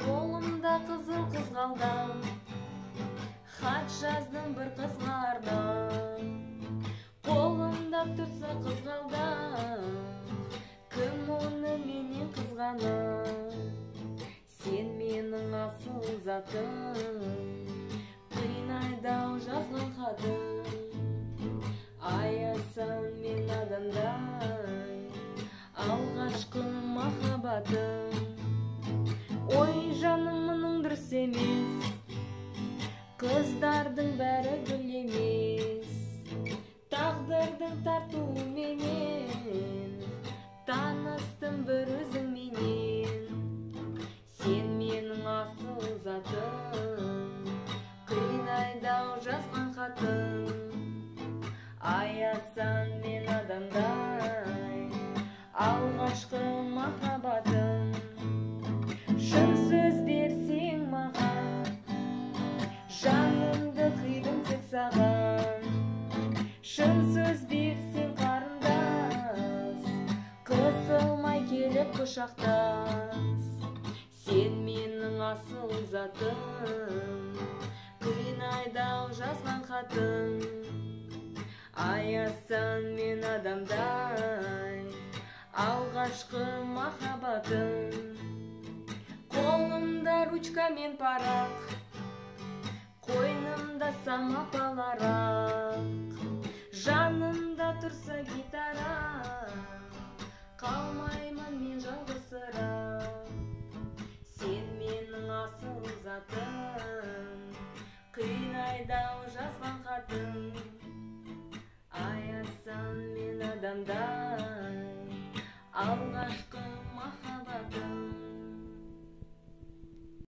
қолымда қызыл қызғалдақ хат жаздым бір қызға арнап қолымда тұрса қызғалдақ кім оны менен қызғанар? Сен менің асыл затым. Жаным мұның дұрыс емес қыздардың бәрі гүл емес. Тағдырдың тартуыменен таныстым бір өзіңменен. Сен менің асыл затым. Қинайды-ау жазған хатым. Аясаң мен адамдай. Алғашқы махаббатым құшақтас сен менің асыл затым. Қинайды-ау жазған хатым. Аясаң мен адамдай. Алғашқы махаббатым. Қолымда ручка мен парақ. Қойнымда самопал арақ жанымда тұрса гитара. Қалмаймын